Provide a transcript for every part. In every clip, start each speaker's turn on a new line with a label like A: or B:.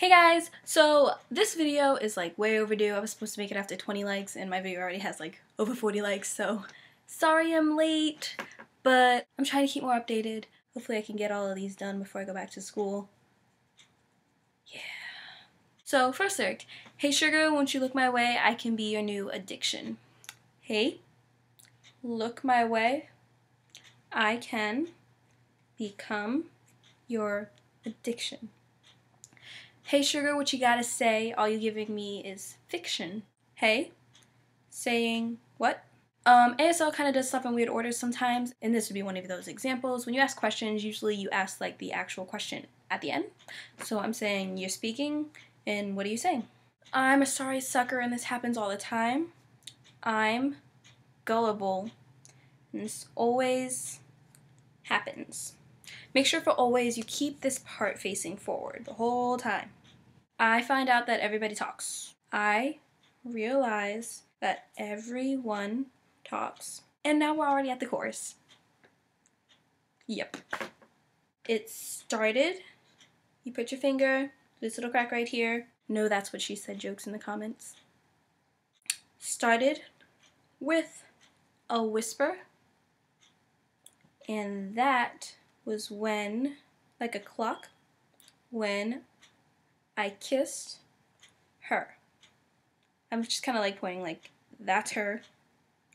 A: Hey guys! So this video is like way overdue. I was supposed to make it after 20 likes and my video already has like over 40 likes so sorry I'm late but I'm trying to keep more updated. Hopefully I can get all of these done before I go back to school. Yeah. So first lyric. Hey sugar, won't you look my way? I can be your new addiction. Hey, look my way. I can become your addiction. Hey sugar, what you gotta say? All you giving me is fiction. Hey, saying what? Um, ASL kind of does stuff in weird orders sometimes, and this would be one of those examples. When you ask questions, usually you ask like the actual question at the end. So I'm saying you're speaking, and what are you saying? I'm a sorry sucker, and this happens all the time. I'm gullible, and this always happens. Make sure for always you keep this part facing forward the whole time. I find out that everybody talks. I realize that everyone talks. And now we're already at the chorus. Yep. It started. You put your finger, this little crack right here. No, that's what she said jokes in the comments. Started with a whisper. And that was when, like a clock, when I kissed her. I'm just kind of like pointing like, that's her.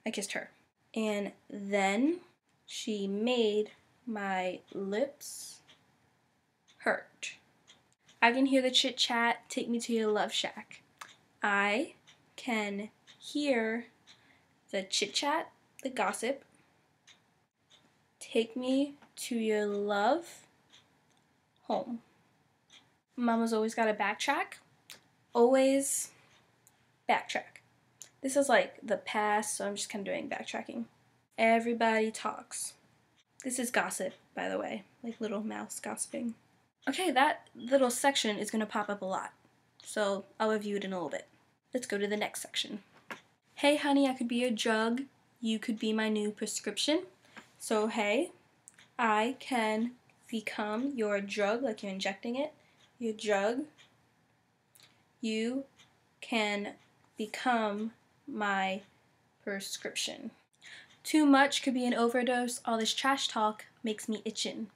A: I kissed her. And then she made my lips hurt. I can hear the chit chat, take me to your love shack. I can hear the chit chat, the gossip. Take me to your love home. Mama's always got to backtrack. Always backtrack. This is like the past, so I'm just kind of doing backtracking. Everybody talks. This is gossip, by the way, like little mouse gossiping. Okay, that little section is going to pop up a lot, so I'll review it in a little bit. Let's go to the next section. Hey, honey, I could be a drug. You could be my new prescription. So, hey, I can become your drug, like you're injecting it your drug, you can become my prescription. Too much could be an overdose. All this trash talk makes me itching.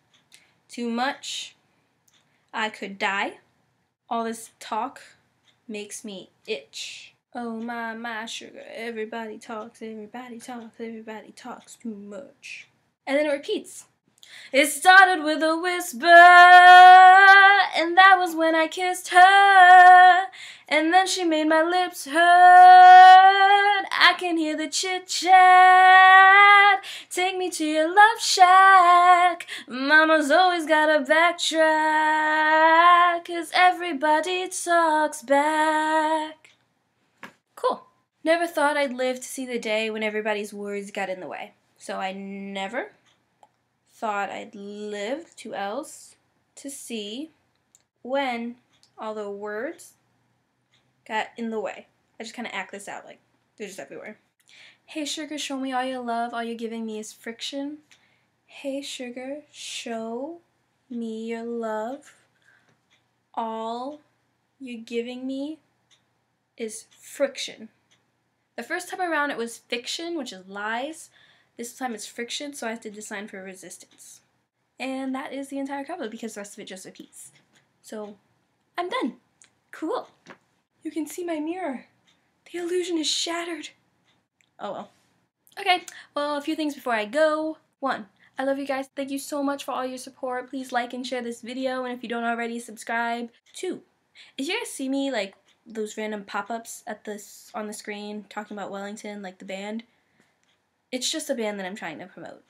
A: Too much, I could die. All this talk makes me itch. Oh my, my sugar. Everybody talks, everybody talks, everybody talks too much. And then it repeats. It started with a whisper, and that was when I kissed her. And then she made my lips hurt. I can hear the chit chat. Take me to your love shack. Mama's always gotta backtrack, cause everybody talks back. Cool. Never thought I'd live to see the day when everybody's words got in the way. So I never thought I'd live to else to see when all the words got in the way. I just kind of act this out like they're just everywhere. Hey sugar, show me all your love. All you're giving me is friction. Hey sugar, show me your love. All you're giving me is friction. The first time around it was fiction, which is lies. This time it's friction, so I have to design for resistance. And that is the entire cover because the rest of it just repeats. So I'm done. Cool. You can see my mirror. The illusion is shattered. Oh well. Okay, well, a few things before I go. One, I love you guys. Thank you so much for all your support. Please like and share this video, and if you don't already, subscribe. Two, if you guys see me, like, those random pop-ups at this on the screen talking about Wellington, like the band, it's just a band that I'm trying to promote.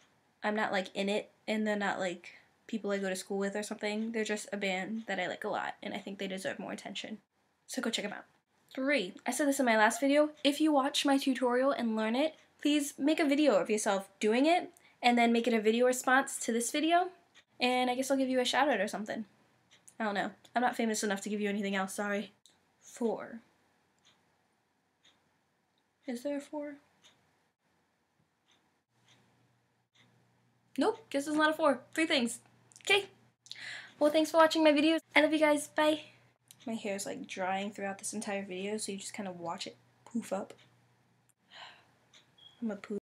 A: I'm not like in it, and they're not like people I go to school with or something. They're just a band that I like a lot, and I think they deserve more attention. So go check them out. Three, I said this in my last video. If you watch my tutorial and learn it, please make a video of yourself doing it, and then make it a video response to this video, and I guess I'll give you a shout out or something. I don't know. I'm not famous enough to give you anything else, sorry. Four. Is there a four? Nope, guess it's not a four. Three things. Okay. Well, thanks for watching my videos. I love you guys. Bye. My hair is like drying throughout this entire video, so you just kind of watch it poof up. I'm a poof.